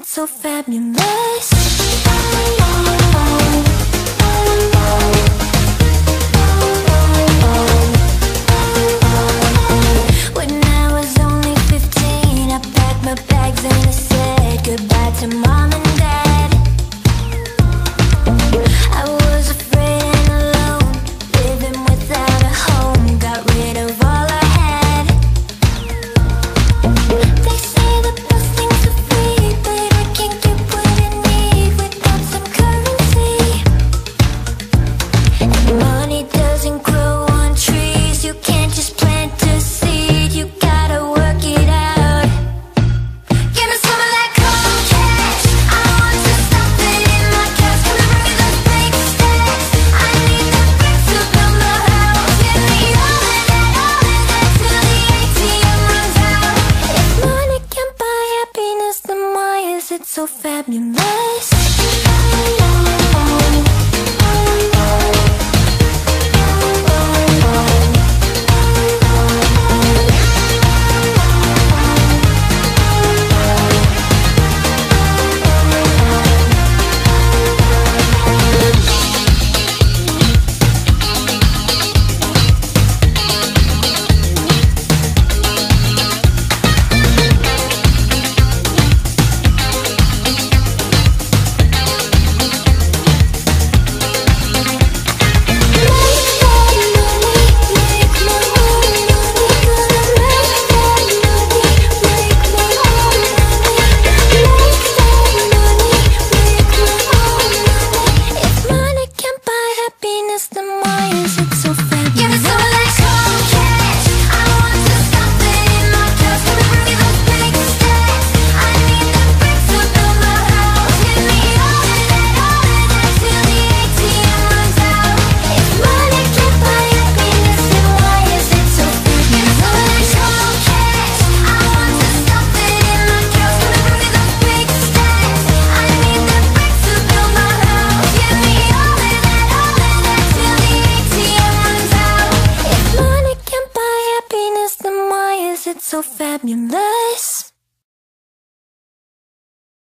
it so fabulous. When I was only 15 I packed my bags and it so fabulous? science so fabulous.